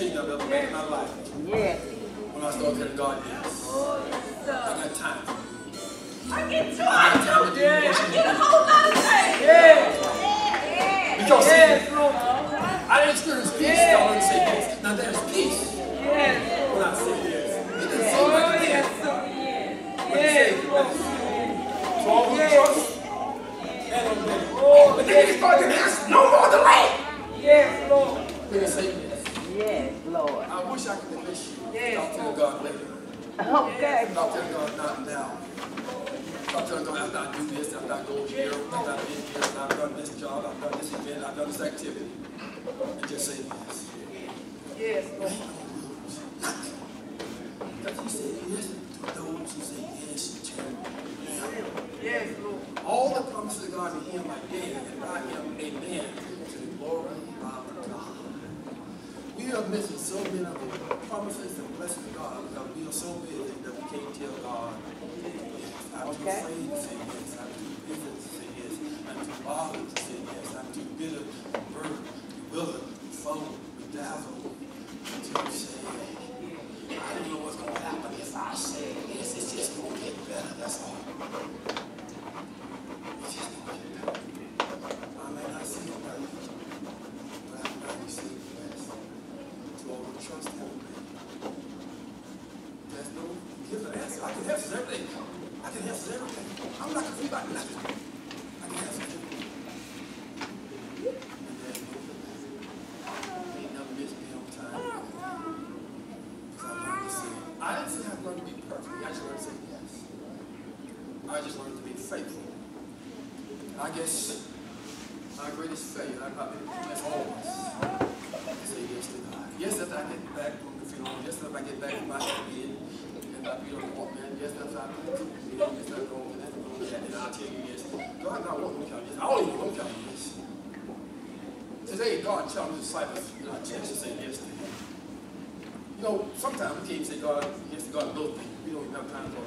decision I've ever made in my life Yes. when I started telling God yes. I got time. I get joy. I got time to do I get a whole lot of things. Because see, Yes, Lord. I didn't experience peace. I wouldn't say yes. Now there's peace Yes. when I say yes. It doesn't Oh, yes, yes. sir. When you say Yes, yes. To all who Yes. trust and obey. Oh, But then you start to ask, no more delay. Yes, Lord. When you say yes. Yes, Lord. I wish I could convince you. Yes. Stop telling God later. Okay. Oh, Stop telling God not now. Stop telling God after I do this, after I go here, after I've been here, I've done this job, I've done this event, I've done this activity. And just say yes. Yes, Lord. ain't no rules. Nothing. Because he said yes to those who say yes to him. Yes, Lord. All the promises of God in him are yea, and by him, amen, to the glory of God. We are missing so many promises and blessings of God because we are so busy that we can't tell God, I'm too Okay. afraid to say yes, I'm too busy to say yes, I'm too bothered to say yes, I'm too bitter, burdened, bewildered, phone, bedazzled to say, I don't know what's going to happen if I say yes, it's just going to get better, that's all. It's just going to get better. I may not see it better, but I know you see it best. To all who trust him. There's no given answer. I can answer everything. I can answer everything. I'm not confused about nothing. I can answer everything. And there's no delay. He ain't never missed me on time. Because I learned to say, I didn't say I learned to be perfect. I just learned to say yes. I just learned to be faithful. And I guess my greatest failure, I probably, that's all of us, say yes to God. Yes, if I get back from the funeral, yes, if I get back from my happy end, and I be on the walk, man, yes, if I do the cooking, yes, if I go over that, go over that, and I'll tell you yes. God, not want to count. I don't even want to count. Today, God challenged the disciples, you know, chance to say yes to Him. You know, sometimes we can't say God, yes to God little things. We don't have time for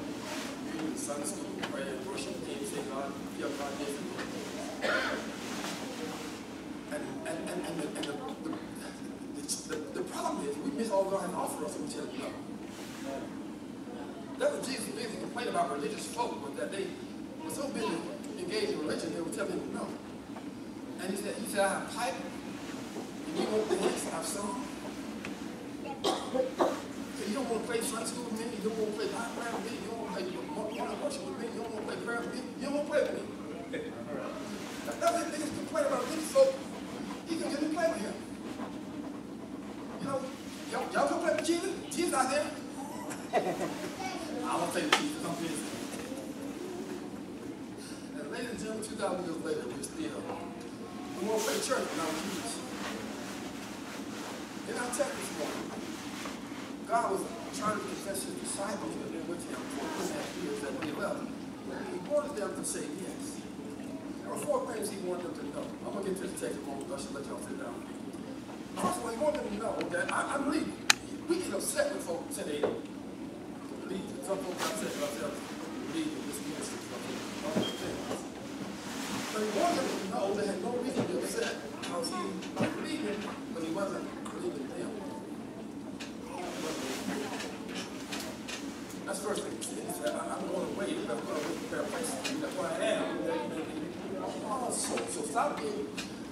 reading Sunday school, prayer, and worship. We can't say God, yeah, God, yes, and no. And, and, and, and, the, and the, the, the, the, problem is we miss all God has to offer us and we tell him no. That's what Jesus busy complained about religious folk, was that they were so busy engaged in religion, they would tell him no. And he said, he said, I have pipe, and you want the hits I've sung. So you don't want to play Sunday school with me, you don't want to play Bible prayer with me, you don't want to play morning worship with me, you don't want to play prayer with me, you don't want to play with me. That's what niggas complain about religious folk. He can get to play with him. You know, y'all, y'all gonna play with Jesus? Jesus out there? I don't play with Jesus, I'm busy. And ladies and gentlemen, 2,000 years later, we're still, we won't play church without Jesus. In our text this morning, God was trying to confess his disciples that been with him for two and a half years that they left. He wanted them to say yes. There were four things he wanted them to know. I'm going to get to the text in a moment, but I should let y'all sit down. First of all, he wanted them to know that I, leaving. We get upset when folks say That's the first thing I'm going away. You. That's where I am. You. So stop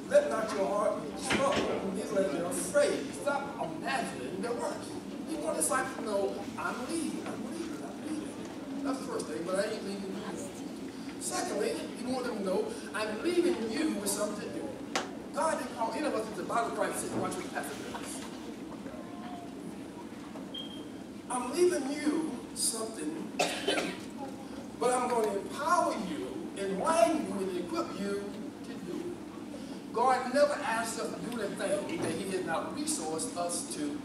let not your heart be troubled. He's letting you afraid. Stop imagining their works. He wants his disciples to know. I'm leaving. That's the first thing, but I ain't leaving you. Secondly, he wanted them to know, I'm leaving you with something to do. God didn't call any of us into the of Christ and watch what does. I'm leaving you something, but I'm going to empower you, enlighten you, and equip you to do it. God never asked us to do anything that He has not resourced us to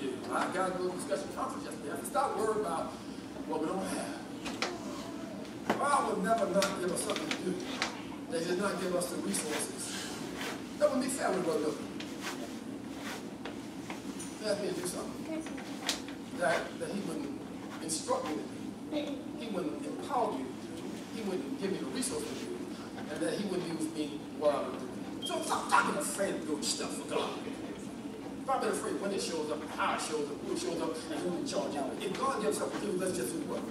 do. I got a little discussion conference yesterday. I said, stop worrying about what we don't have. God will never not give us something to do that He did not give us the resources. That would be family brother. He asked me to do something that, that he wouldn't instruct me to do. He wouldn't empower you to do. he wouldn't give me the resources to do, and that he wouldn't use me while I would do. So stop talking afraid of doing stuff for God. Being afraid when it shows up, how it shows up, who shows up, and who's in charge it. If God gives to do, let's just do what?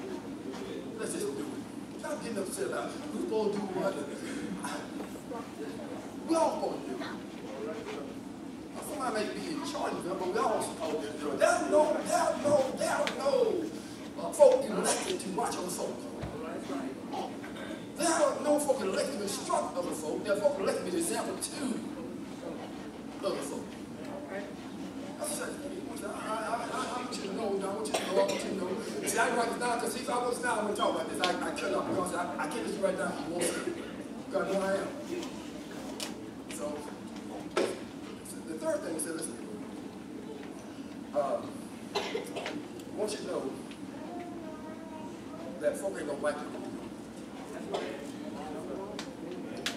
Let's just do it. Stop getting upset about who's supposed to do what. We all supposed to do it. Somebody may be in charge of it, but we all supposed to do it. There's no, there's no, there's no uh, folk elected to watch over folk. There are no folk elected to instruct other folk. There are folk elected to be an example to other folk. See, I write this down because I was now, I'm going to talk about this. I, I cut up because I, I can't write down you I am. So, the third thing is, um, I want you to know that folk ain't gonna like you.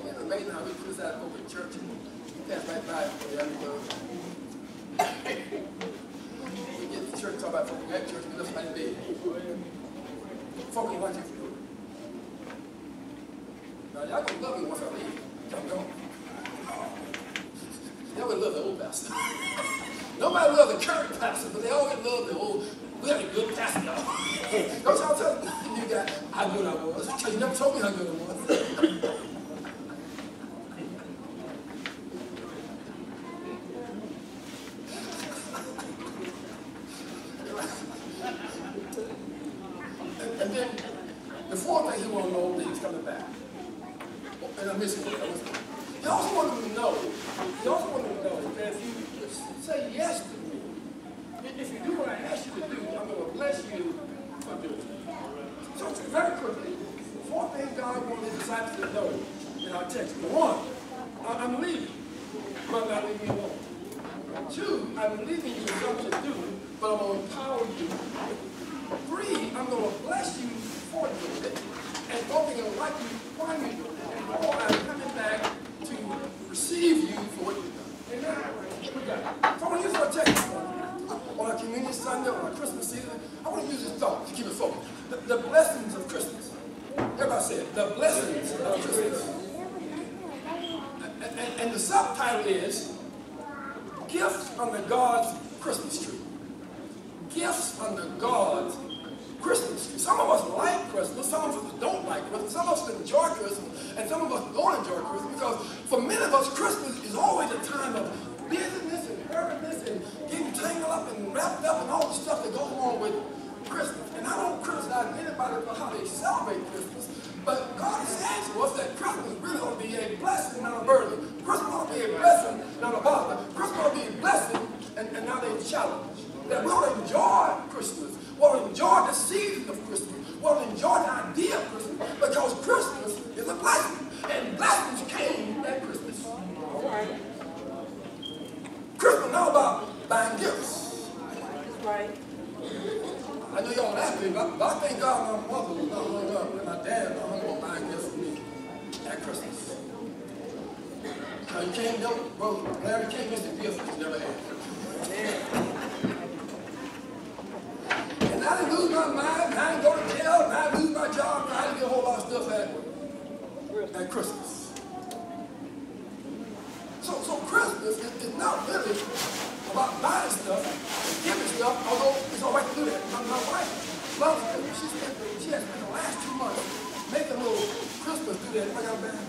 It's amazing how we criticize folk in church pass right by it for the underworld. We get to church, talk about folk at church, we listen like bed. Folk ain't like you for doing it. Now, y'all gonna love me once I leave. Y'all gone. Y'all would love the old pastor. Nobody loves the current pastor, but they always love the old, we had a good pastor. Don't y'all tell you guys how good I was. You never told me how good I was. And, and then the fourth thing he want to know that he's coming back. And I'm missing one. I'm missing one. He also wanted to know, he also wanted to know that if you say yes to me, if if you do what I ask you to do, I'm going to bless you for doing it. So very quickly, the fourth thing God wanted his disciples to know in our text. One, I- I'm leaving, but I'm not leaving you alone. Two, I'm leaving you with something to do, but I'm going to empower you. Three, I'm going to bless you for it. And four, I'm going to like you while you. And four, I'm coming back to receive you for what you've done. Amen? We got it. So I want to use our text on our communion Sunday, on our Christmas season. I want to use this thought to keep it focused. The, the blessings of Christmas. Everybody say it. The blessings of Christmas. And, and, and the subtitle is Gifts under God's Christmas tree. Gifts under God's Christmas. Some of us like Christmas, some of us don't like Christmas, some of us enjoy Christmas, and some of us don't enjoy Christmas because for many of us, Christmas is always a time of busyness and hurriedness and getting tangled up and wrapped up and all the stuff that goes along with Christmas. And I don't criticize anybody for how they celebrate Christmas, but God is to us that Christmas really ought to be a blessing, not a burden. Christmas ought to be a blessing, not a bother. Christmas ought to be a blessing and, and not a challenge. That we ought to enjoy Christmas. We ought to enjoy the season of Christmas. We ought to enjoy the idea of Christmas because Christmas is a blessing. And blessings came at Christmas. All right. Christmas not about buying gifts. Right. I know y'all laughing, but, I thank God my mother was not hung up and my dad was hung up buying gifts for me at Christmas. Now you can't help, bro, Larry can't miss the that you never had. And I didn't lose my mind, and I didn't go to jail, and I didn't lose my job, and I didn't get a whole lot of stuff at, at Christmas. So, so Christmas is, is not really about buying stuff and giving stuff, although it's all right to do that. My, my wife loves Christmas. She spent, she has spent the last two months making a little Christmas do that. I got bad.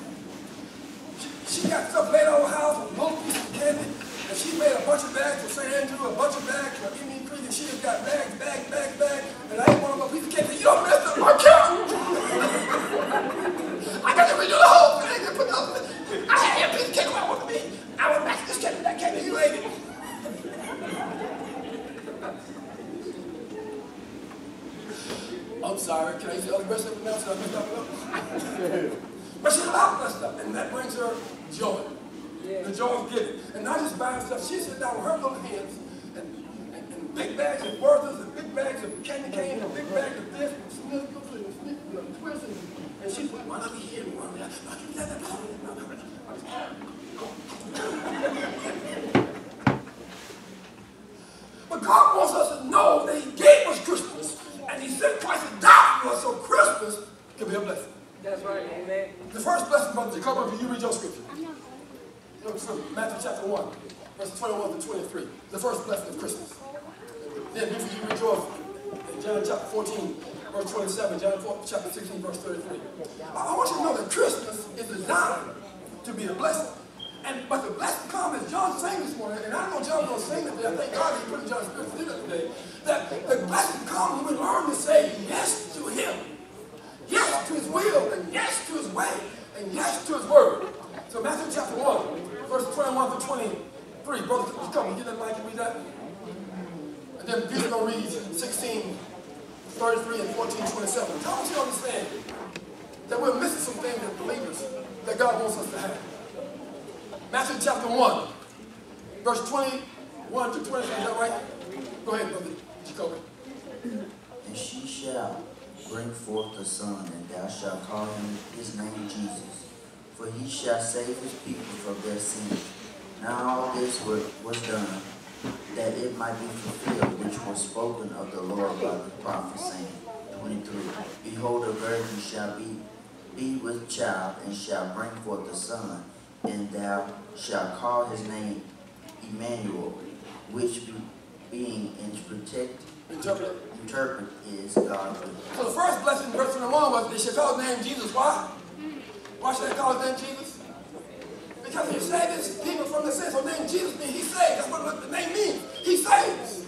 She, she got stuff laid on her house, a little piece of candy, and she made a bunch of bags for St. Andrew, a bunch of bags for Indian Creek, and she just got bags, bags, bags, bags, and I ate one of my piece of candy. You don't mess up my count! I got to redo the whole thing and put up. I had a piece of cake I want to be. I went back to this cake, that cake, and you ate it. I'm sorry, can I use the other rest of it now so I messed up enough? but she loved that stuff, and that brings her joy. The joy of giving. And not just she sits down with her little hands and, and, and big bags of Werther's and big bags of candy cane and big bags of this and Snickers and Snickers and Twists and, and she's like, one of me here, one of me But God wants us to know that He gave us Christmas and He sent Christ to die for us so Christmas can be a blessing. That's Amen. The first blessing, Brother Jacob, if you read your scripture. You know, Matthew chapter 1, verses 21 to 23, the first blessing of Christmas. Then be you rejoice John chapter 14, verse 27, John 4, chapter 16, verse 33. I want you to know that Christmas is designed to be a blessing. And, but the blessing comes, as John sang this morning, and I know John's going to sing it today. I thank God he put in John's spirit to do that today. That the blessing comes when we learn to say yes to him, yes to his will, and yes to his way, and yes to his word. So Matthew chapter 1, verse 21 to 20. Three, brother, come on, get that mic and read that. And then Peter going to read 16, 33 and 14, 27. How much you understand that we're missing some things as believers that God wants us to have? Matthew chapter 1, verse 21 to 20, is that right? Go ahead, brother. Jacob. And she shall bring forth a son, and thou shalt call him his name Jesus, for he shall save his people from their sins. Now all this was, was done, that it might be fulfilled, which was spoken of the Lord by the prophet, saying, 23, Behold, a virgin shall be, be with child, and shall bring forth a son, and thou shalt call his name Emmanuel, which be, being interpreted, Interpret. interpret is God. So the first blessing, verse 21 was they should call his name Jesus. Why? Why should they call his name Jesus? Because he saved his people from their sins. So the name Jesus means he saves. That's what the name means. He saves.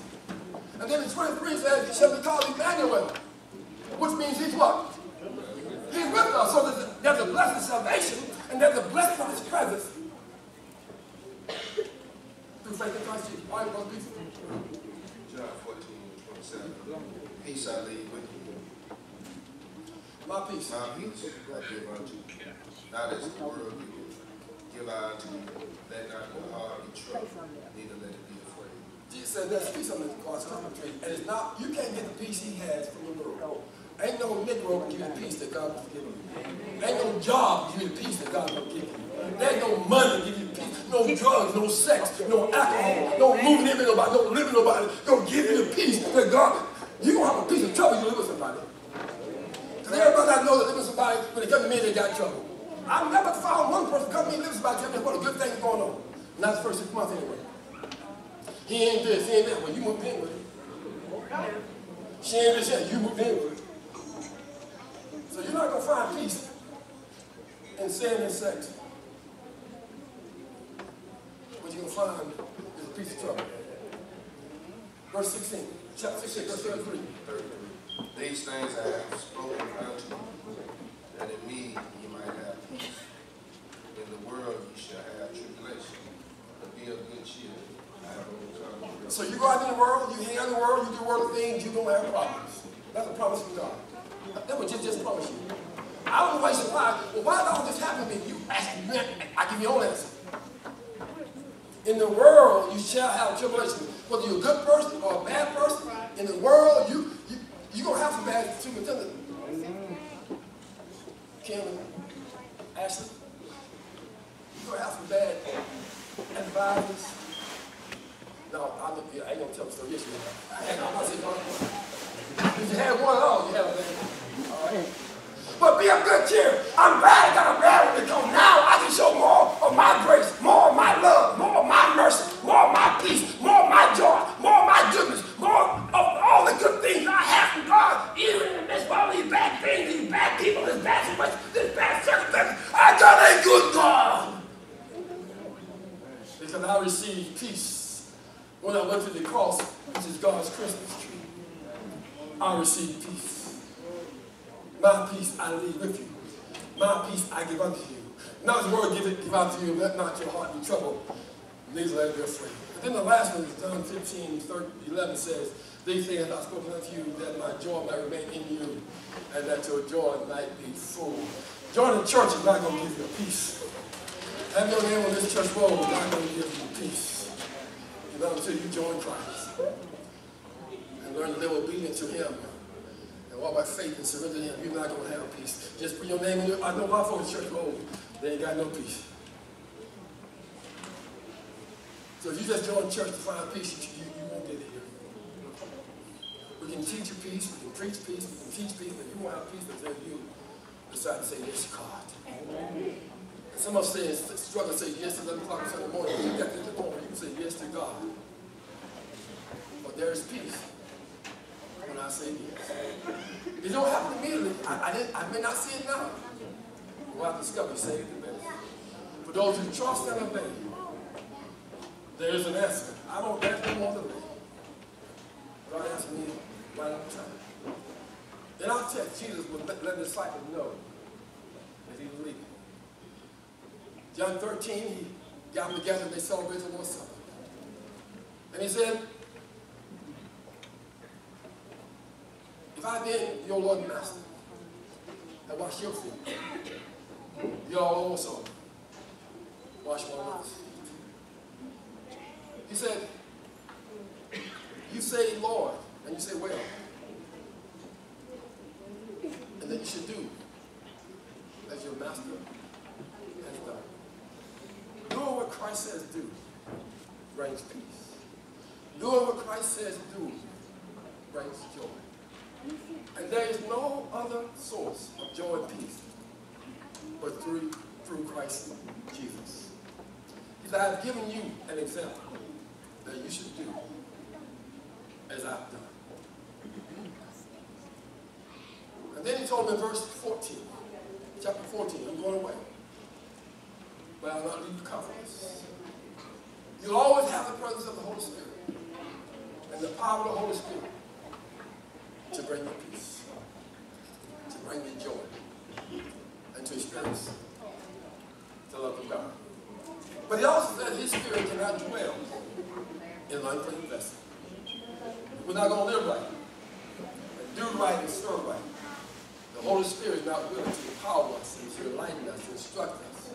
And then in 23 says he shall be called Emmanuel, which means he's what? He's with us. So there's a, there's a blessing of salvation, and there's a blessing of his presence. Through faith in Christ Jesus. All right, brother, please. John 14, 27. Peace I leave with you. My peace. My peace I give unto you. Not as the world give you. Let not your heart be troubled, neither let it be afraid. Jesus said there's peace on the God's country. And it's not, you can't get the peace he has from the world. Ain't no Negro can give you peace that God will give you. Ain't no job give you peace that God will give you. Ain't no money give you peace. No drugs, no sex, no alcohol, no moving in nobody, no living nobody. Gonna give you the peace that God, you gonna have a piece of trouble you live with somebody. Because everybody I know that live with somebody, when they come to me, they got trouble. I've never found one person come to me and live with somebody tell me what a good thing is going on. Not the first six months anyway. He ain't this, he ain't that. Well, you moved in with him. She ain't this yet. You moved in with her. So you're not going to find peace in sin and sex. What you're going to find is a piece of trouble. Verse 16, chapter 16, verse 33. 33. These things I have spoken unto you, that in me ye might have peace. In the world ye shall have tribulation. But be of good cheer. So you go out in the world, you in the world, you do worldly things, you don't have problems. That's a promise from God. That was just, just promise you. I don't know why you surprised. Well, why did all this happen to me? You ask me, I give you your own answer. In the world, you shall have tribulation. Whether you're a good person or a bad person, in the world, you you you're gonna have some bad. Kim, Ashley, you're gonna bad advisors. No, I, look, I ain't gonna tell the story. Yes, you have. I ain't gonna say no. If you had one at all, oh, you have a bad. All right. But be of good cheer. I'm glad I got a bad one because now I can show more of my grace, more of my love, more of my mercy, more of my peace, more of my joy, more of my goodness, more of all the good things I have from God, even in the midst of all these bad things, these bad people, this bad situation, this bad good God. Because I received peace when I went to the cross, which is God's Christmas tree. I received peace. My peace I leave with you. My peace I give unto you. Not the word give it, give out to you, let not your heart be troubled. Neither let it be afraid. And then the last one is John 15, 13, 11 says, These things I spoken unto you, that my joy might remain in you, and that your joy might be full. Joining church is not going to give you peace. Having your name on this church roll is not going to give you peace. You know, until you join Christ and learn to live obedient to Him and walk by faith and surrender to Him, you're not going to have peace. Just put your name in your, I know my folks church roll, they ain't got no peace. So if you just join church to find peace, you, you won't get it here. We can teach you peace, we can preach peace, we can teach peace, but you won't have peace until you decide to say yes God. And some of us say, struggle to say yes at 11 o'clock on Sunday morning. You got to the point you can say yes to God. But there is peace when I say yes. It don't happen immediately. I, I, didn't, I may not see it now. Well, I discover saved the best. For those who trust and obey, there is an answer. I don't ask no more delay. God answered me right on time. In our text, Jesus would let, let the disciples know that he was leaving. John 13, he got them together and they celebrated the Lord's Supper. And he said, if I been your Lord and Master, I wash your feet. You all also wash one another's feet. He said, you say Lord, and you say well. Then you should do as your master has done. Doing what Christ says do brings peace. Doing what Christ says do brings joy. And there is no other source of joy and peace but through, through Christ Jesus. Said, I have given you an example that you should do as I've done. And then he told me in verse 14, chapter 14, I'm going away. But I'll not leave you comfortless. You'll always have the presence of the Holy Spirit and the power of the Holy Spirit to bring you peace, to bring you joy, and to experience the love of God. But he also said his spirit cannot dwell in an unclean vessel. We're not going to live right, and do right and serve right. The Holy Spirit is not willing to empower us and to enlighten us, to instruct us,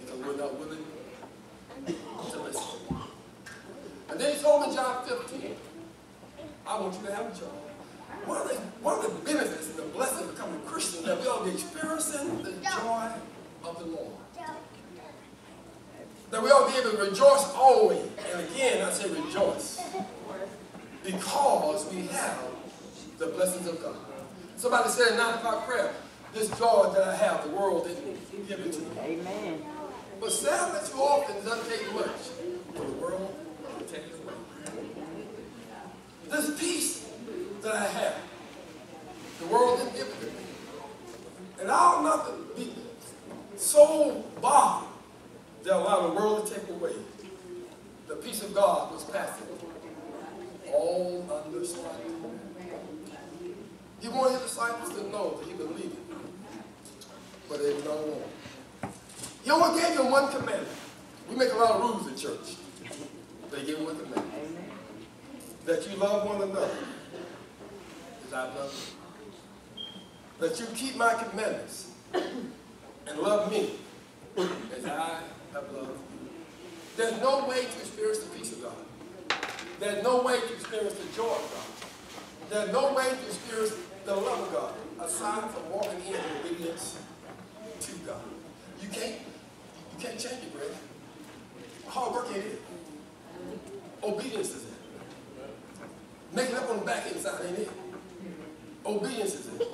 because we're not willing to listen. And then he told me John 15, I want you to have a joy. One of, the, one of the benefits and the blessings of becoming a Christian is that we ought to be experiencing the joy of the Lord. That we ought to be able to rejoice always. And again, I say rejoice. Because we have the blessings of God. Somebody said in 9 o'clock prayer, this joy that I have, the world didn't give it to me. Amen. But sadly, too often, doesn't take much for the world to take it away. This peace that I have, the world didn't give it to me. And I ought not to be so bothered that allow the world to take away the peace of God was passing all understanding. He wanted his disciples to know that he believed it, but they did not want. He only gave them one commandment. We make a lot of rules in church. They gave one commandment. Amen. That you love one another as I love you. That you keep my commandments and love me as I have loved you. There's no way to experience the peace of God. There's no way to experience the joy of God. There's no way to experience the love of God, a sign for walking in obedience to God. You can't, you can't change it, brother. Hard work it. Obedience is it. Making up on the back inside ain't it. Obedience is it.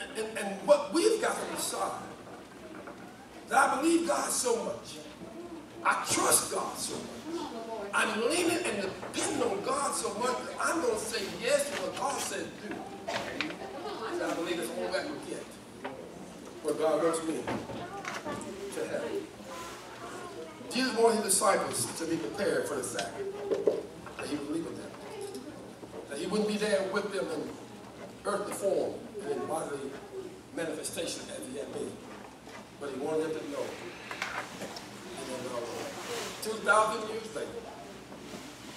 And, and, and what we've got to decide that I believe God so much. I trust God so much. I'm leaning and depending on God so much that I'm going to say yes to what God says do. And I believe it's all that we get where God wants me to have. Jesus wanted his disciples to be prepared for the sack. That he would leave them. That he wouldn't be there with them in earthly form and in bodily manifestation as he had been. But he wanted them to know. And then, uh, 2,000 years later,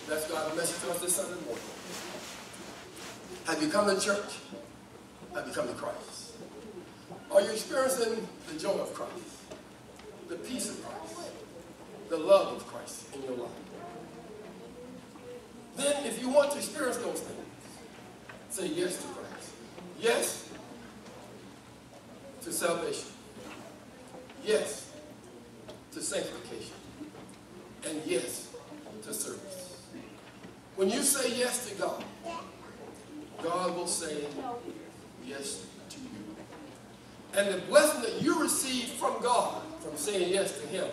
that's God's message to us this Sunday morning. Have you come to church? Have you come to Christ? Are you experiencing the joy of Christ? The peace of Christ? The love of Christ in your life? Then if you want to experience those things, say yes to Christ. Yes to salvation. Yes to sanctification. And yes to service. When you say yes to God, God will say yes to you. And the blessing that you receive from God, from saying yes to Him,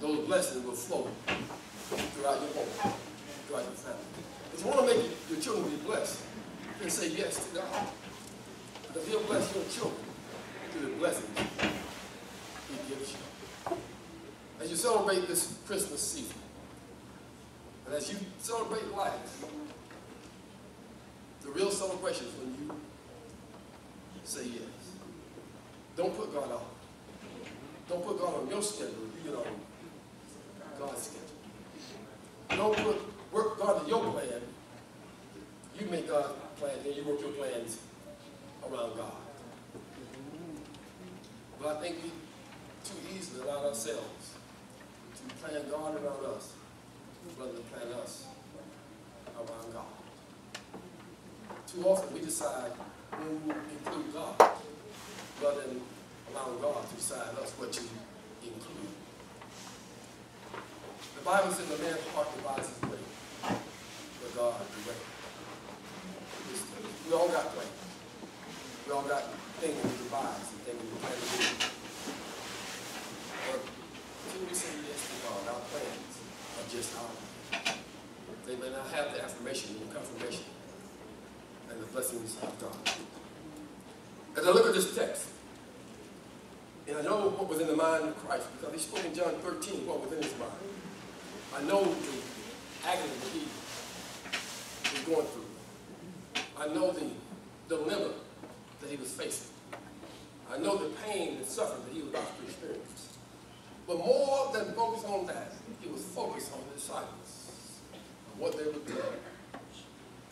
those blessings will flow throughout your home, throughout your family. If you want to make your children be blessed, then say yes to God. Because He'll bless your children through the blessings He gives you. As you celebrate this Christmas season, and as you celebrate life, the real celebration is when you say yes. Don't put God on. Don't put God on your schedule. You get on God's schedule. Don't put work God in your plan. You make God's plan, and you work your plans around God. But I think we too easily allow ourselves to plan God around us rather than us around God. Too often we decide we include God rather than allowing God to decide us what to include. The Bible says the man's heart devises his way, but God the way. We all got plans. We all got things we devise and things we plan to do. But until we say yes to God, our plans are just plans. They may not have the affirmation and confirmation and the blessings of God. As I look at this text, and I know what was in the mind of Christ, because he spoke in John 13 what was in his mind. I know the agony that he was going through. I know the dilemma that he was facing. I know the pain and suffering that he was about to experience. But more than focus on that, he was focused on the disciples, and what they would do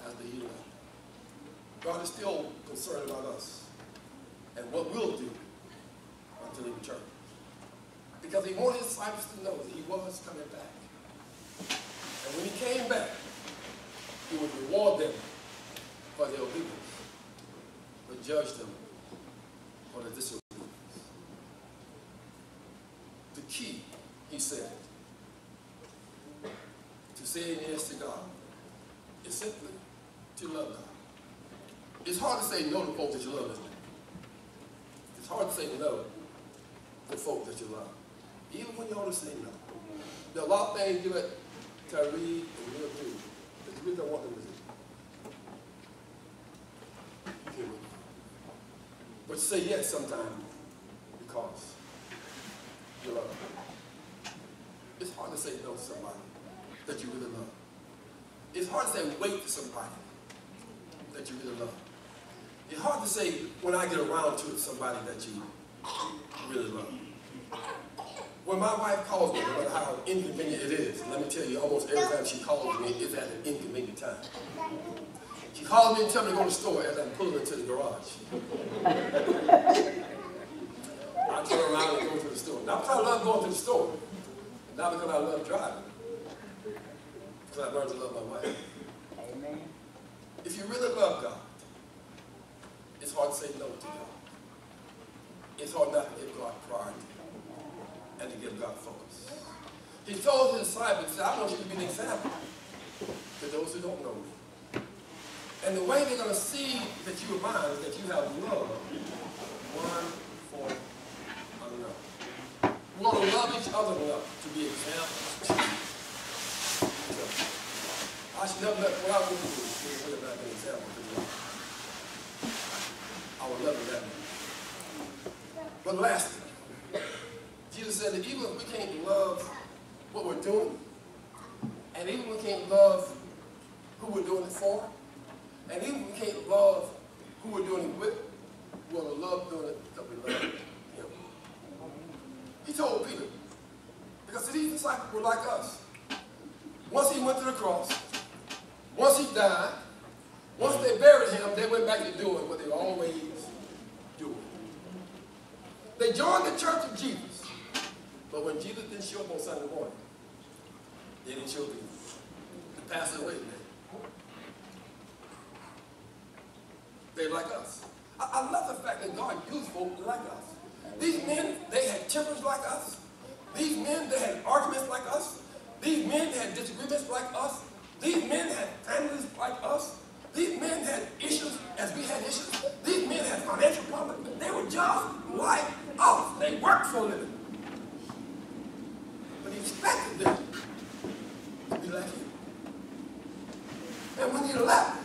as the healer. God is still concerned about us and what we'll do until he returns. Because he wanted his disciples to know that he was coming back. And when he came back, he would reward them for their obedience, but judge them for their disobedience. The key, he said, to say yes to God is simply to love God. It's hard to say no to folks that you love, isn't it? It's hard to say no to folks that you love. Even when you ought to say no. There are a lot of things you let Tyree and Will do that you really don't want them to do. But you say yes sometimes because you love them. It's hard to say no to somebody that you really love. It's hard to say wait to somebody that you really love. It's hard to say when I get around to somebody that you really love. When my wife calls me, no matter how inconvenient it is, let me tell you, almost every time she calls me, it's at an inconvenient time. She calls me and tells me to go to the store as I'm pulling into the garage. I turn around and go to the store. Not because I love going to the store, not because I love driving, because I learned to love my wife. Amen. If you really love God, it's hard to say no to God. It's hard not to give God priority and to give God focus. He told his disciples, he said, I want you to be an example to those who don't know me. And the way they're going to see that you are mine is that you have love one for another. To love each other enough to be examples. I should never let what I would do is example to you. I would love that. But lastly, Jesus said that even if we can't love what we're doing, and even if we can't love who we're doing it for, and even if we can't love who we're doing it with, we'll love doing it that we love. He told Peter, because these disciples were like us. Once he went to the cross, once he died, once they buried him, they went back to doing what they were always doing. They joined the church of Jesus. But when Jesus didn't show up on Sunday morning, they didn't show up. They passed away, man. They're like us. I, I love the fact that God used folk like us. These men, they had tempers like us. These men, they had arguments like us. These men had disagreements like us. These men had families like us. These men had issues as we had issues, these men had financial problems. They were just like us. They worked for a living. But he expected them to be like him. And when he left,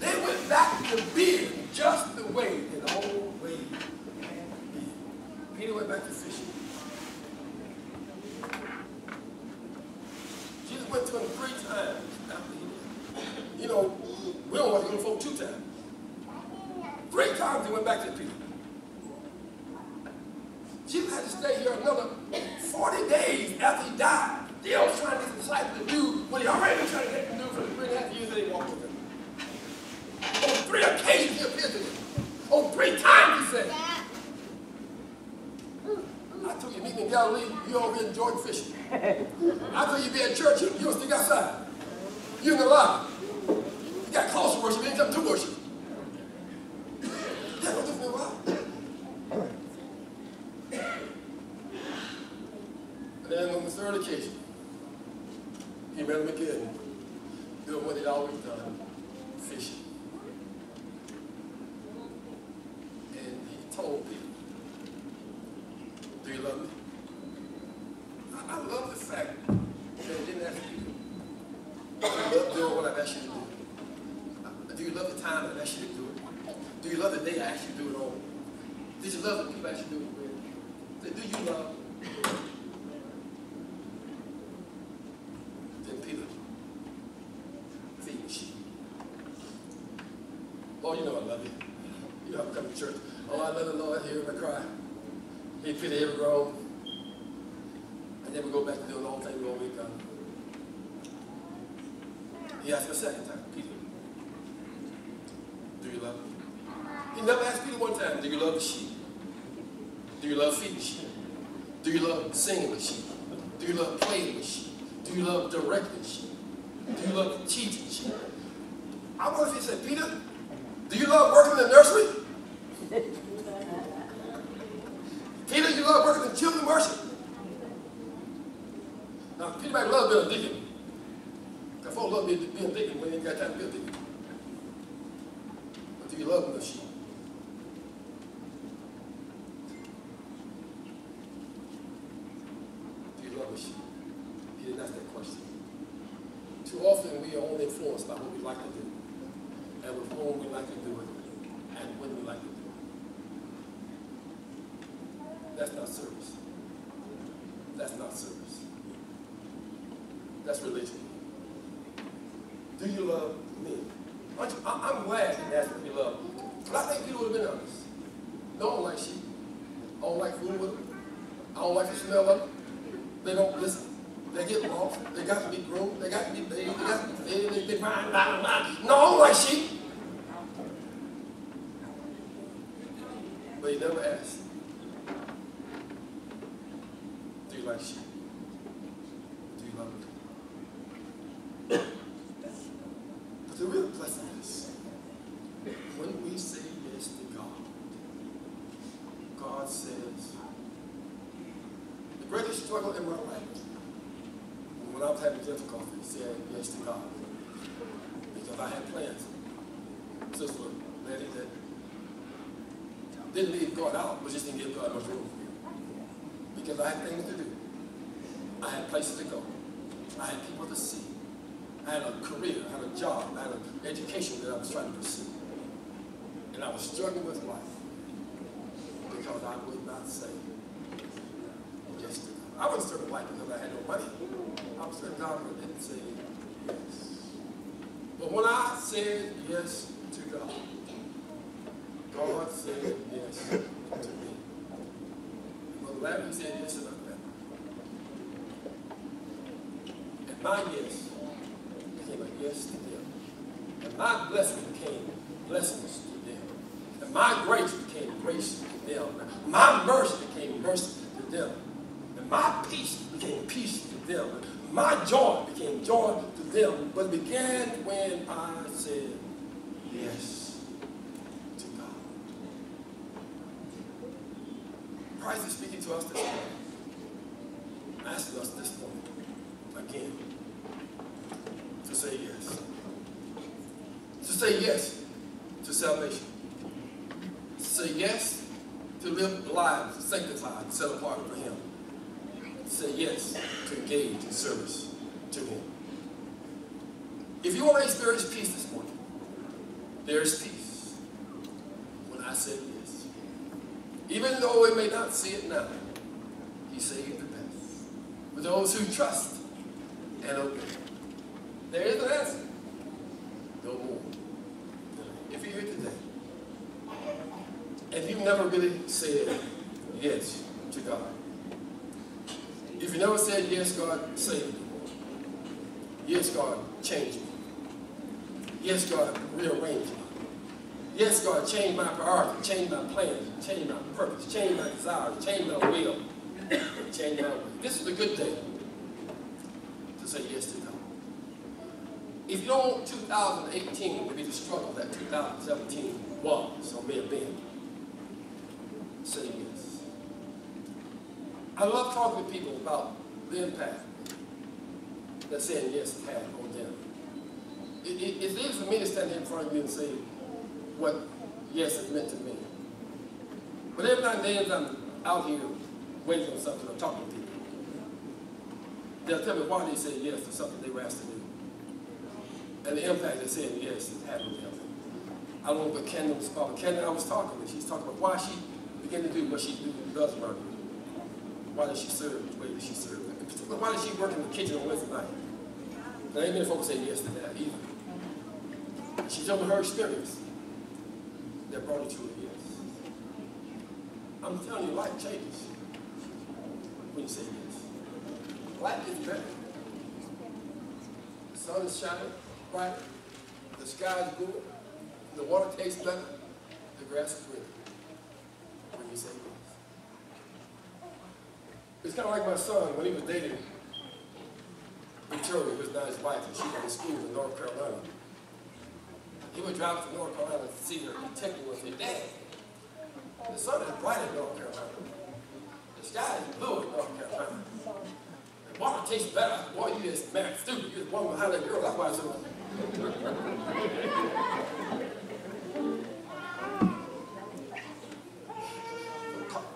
they went back to being just the way it always. Peter went back to fishing. Jesus went to him three times after he. You know, we don't want to go to two times. Three times he went back to Peter. Jesus had to stay here another 40 days after he died. Still trying to get the disciples to do what he already been trying to get them to do for the three and a half years that he walked with them. On three occasions he appeared to them. On three times he said. I told you, meet me in Galilee, you over in Jordan fishing. I told you be at church, you, you don't stick outside. You in the lobby. You got calls to worship, you ain't come to worship. That don't different while. And then on the third occasion, he met him again, doing what he'd always done, fishing. And he told Peter, do you love me? I, I love the fact that he didn't ask Peter, do you love doing what I've asked you to do? Uh, Do you love the time I've asked you to do it? Do you love the day I asked you to do it on? Did you love the people I asked you to do it with? Say, Do you love? Then Peter, feed the sheep. Oh, you know I love you. You know I'm coming to church. Oh, I love the Lord. Hear him I cry. He pity every groan. I never go back to doing all things the way God. Uh. He asked a second time, Peter, do you love me? He never asked Peter one time, do you love the sheep? Do you love feeding sheep? Do you love singing with sheep? Do you love playing with sheep? Do you love directing sheep? Do you love teaching sheep? I wonder if he said, Peter, do you love working in the nursery? Peter, you love working in children worship? Now, Being a deacon. Because folks love being, being a deacon when they ain't got time to be a deacon. But do you love the sheep? Do you love the sheep? He didn't ask that question. Too often we are only influenced by what we like to do, and with whom we like to do it, and when we like to do it. That's not service. That's not service. That's religion. Do you love me? You- I- I'm glad asked if he loved me. But I think people would have been honest. No, I don't like sheep. I don't like food with them. I don't like the smell of them. They don't listen. They get lost. They got to be groomed. They got to be bathed. They got to be fed. They, they grind, grind, grind. No, I don't like sheep. But he never asked. Do you like sheep? Do you love me? But the real blessing is when we say yes to God, God says, the greatest struggle in my life, when I was having difficulty saying yes to God, because I had plans, Sister Letty, that didn't leave God out, but just didn't give God much room. Because I had things to do. I had places to go. I had people to see. I had a career, I had a job, I had an education that I was trying to pursue. And I was struggling with life because I would not say yes to God. I wasn't serving life because I had no money. I was serving God but didn't say yes. But when I said yes to God, God said yes to me. Brother Larry said yes to Brother And my yes became a yes to them. And my blessing became blessings my grace became grace to them. My mercy became mercy to them. And my peace became peace to them. My joy became joy to them. But it began when I said yes to God. Christ is speaking to us morning. Asking us this morning again to say yes. To say yes. To say salvation. Say yes to live lives sanctified, set apart for Him. Say yes to engage in service to Him. If you want to experience peace this morning, there is peace when I said yes. Even though we may not see it now, He saved the best. For those who trust and obey. There is an answer. No more. If you're here today, and you've never really said yes to God, if you never said yes, God, save me. Yes, God, change me. Yes, God, rearrange me. Yes, God, change my priority, change my plans, change my purpose, change my desires, change my will, change my. This is a good day to say yes to God. If you don't want 2018 to be the struggle that 2017 was or may have been, say yes. I love talking to people about the impact that saying yes has had on them. It, it, it's easy for me to stand here in front of you and say what yes has meant to me. But every now and then I'm out here waiting on something or talking to people, they'll tell me why they said yes to something they were asked to do. And the impact that saying yes has had on them. I don't know what Kendall was but Kendall, I was talking with, she's talking about why she began to do what she do, does learn. Why does she serve the way that she serves? Why does she work in the kitchen on Wednesday night? Now, ain't many folks say yes to that either. She told me her experience that brought her to a yes. I'm telling you, life changes when you say yes. Life gets better. The sun is shining brighter, the sky is blue, the water tastes better, the grass is greener when you say yes. It's kind of like my son when he was dating Victoria, who's now his wife, and she went to school in North Carolina. He would drive to North Carolina to see her and take her with his dad. The sun is bright in North Carolina. The sky is blue in North Carolina. The water tastes better. Boy, you just married stupid. You just one behind that girl. That's why it's so.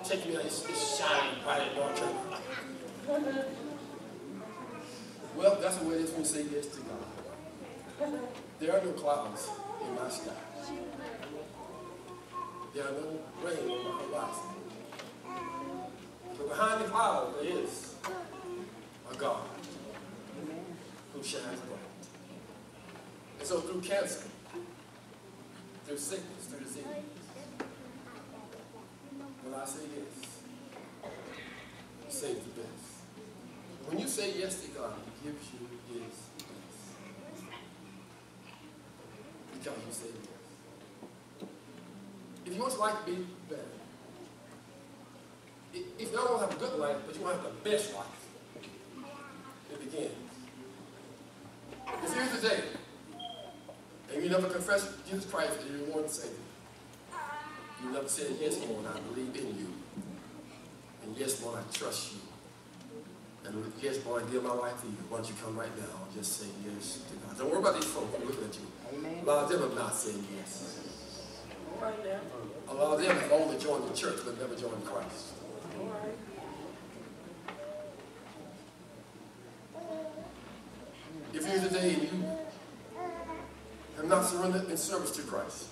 Take me out, it's, it's shining bright in North Carolina. Well, the way it is when you say yes to God. There are no clouds in my sky. There are no rain on my horizon. But behind the cloud there is a God who shines bright. And so through cancer, through sickness, through disease, when I say yes, saves the best. When you say yes to God, gives you his yes. Because you say yes. If you want your life to be better, if you don't have a good life, but you want to have the best life, it begins. If you're here today, and you never confess Jesus Christ as your Lord and Savior, you never said, yes, Lord, I believe in you. And yes, Lord, I trust you. And yes, Lord, I give my life to you. Why don't you come right now and just say yes to God? Don't worry about these folks who are looking at you. Amen. A lot of them have not said yes. All right now. A lot of them have only joined the church but never joined Christ. All right. If you're today and you have not surrendered in service to Christ,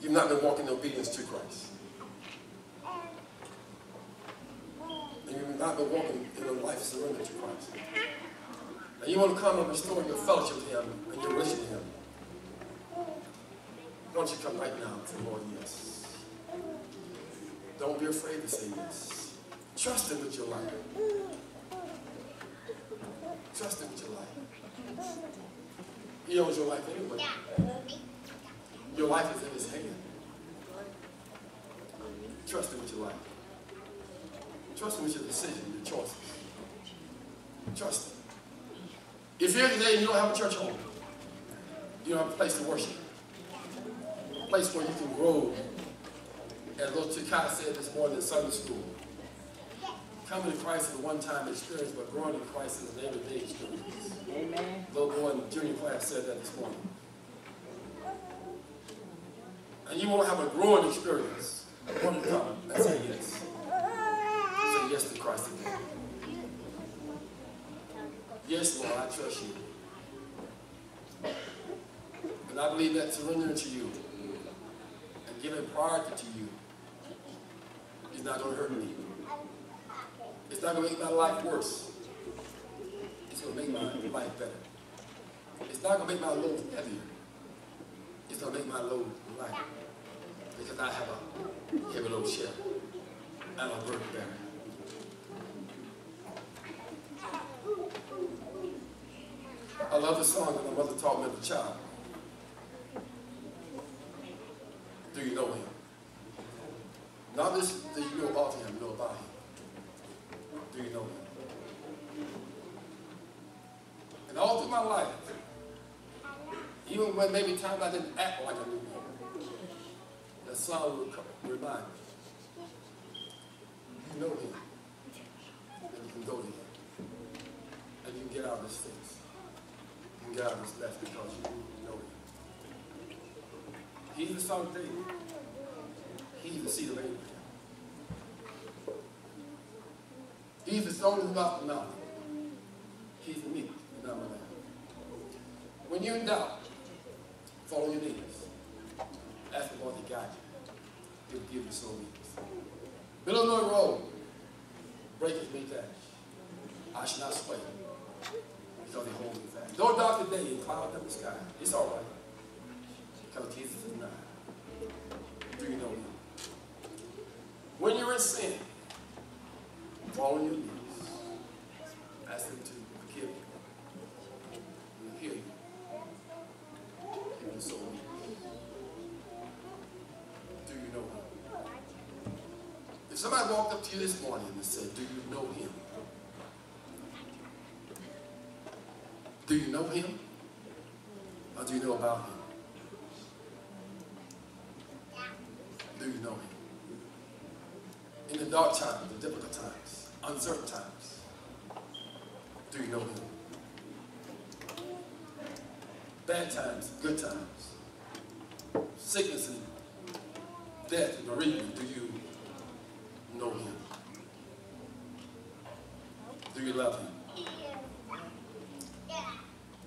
you've not been walking in obedience to Christ, not been walking in a life surrendered to Christ, and you want to come and restore your fellowship with Him and your relationship with Him, why don't you come right now to the Lord, yes. Don't be afraid to say yes. Trust Him with your life. Trust Him with your life. He owns your life anyway. Your life is in His hand. Trust Him with your life. Trust Him with your decision, your choices. Trust Him. If you're here today and you don't have a church home, you don't have a place to worship, a place where you can grow, as Little Chikai said this morning in Sunday school, coming to Christ is a one-time experience, but growing in Christ is an everyday experience. Amen. Little boy in junior class said that this morning. and you want to have a growing experience, you to come and say yes. Christ today. Yes, Lord, I trust you. And I believe that surrendering to you and giving priority to you is not going to hurt me. It's not going to make my life worse. It's going to make my life better. It's not going to make my load heavier. It's going to make my load lighter. Because I have a heavy load share. I'm a burden bearer. I love the song that my mother taught me as a child. Do you know him? Not just do you know of him, know about him. Do you know him? And all through my life, even when maybe times I didn't act like I knew him, that song would come, remind me. You know him. And you can go to him. And you can get out of this fix. Out of this mess because you know him. He's the son of David. He's the seed of Abraham. He's the stone mouth of the mountain. He's the meat not the lamb. When you're in doubt, follow your leaders. Ask the Lord to guide you. He'll give you so means. Middle of the road, break his meat dash. I shall not sway because he holds me fast. Though dark day and cloud up the sky, it's all right because Jesus is nigh. Do you know him? When you're in sin, fall on your knees. Ask him to forgive you. He'll hear you. He will. Do you know him? If somebody walked up to you this morning and said, Do you know him? Do you know him? Or do you know about him? Do you know him? In the dark times, the difficult times, uncertain times, do you know him? Bad times, good times, sickness and death bereavement, do you know him? Do you love him?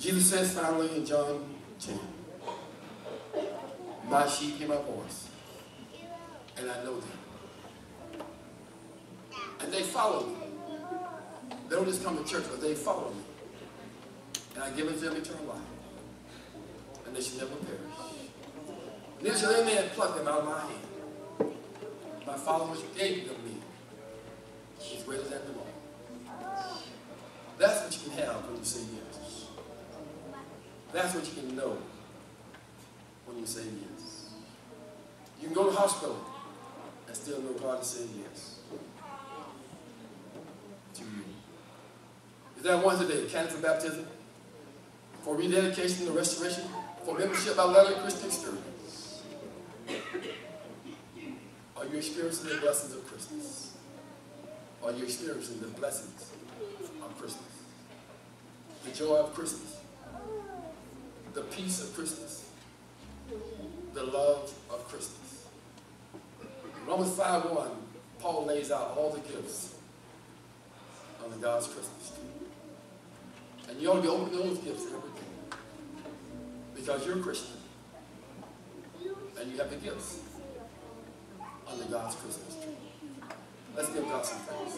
Jesus says finally in John 10, My sheep hear my voice, and I know them. And they follow me. They don't just come to church, but they follow me. And I give them eternal life. And they shall never perish. Neither shall any man pluck them out of my hand. My which gave them me is greater than them all. That's what you can have when you say yes. That's what you can know when you say yes. You can go to the hospital and still know God is saying yes to you. Is that one today? Candidate for baptism? For rededication and restoration? For membership by letter Christian experience? Are you experiencing the blessings of Christmas? Are you experiencing the blessings of Christmas? The joy of Christmas? The peace of Christmas? The love of Christmas? In Romans 5 1, Paul lays out all the gifts the God's Christmas tree. And you ought to be opening those gifts every day. Because you're a Christian. And you have the gifts the God's Christmas tree. Let's give God some thanks.